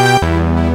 you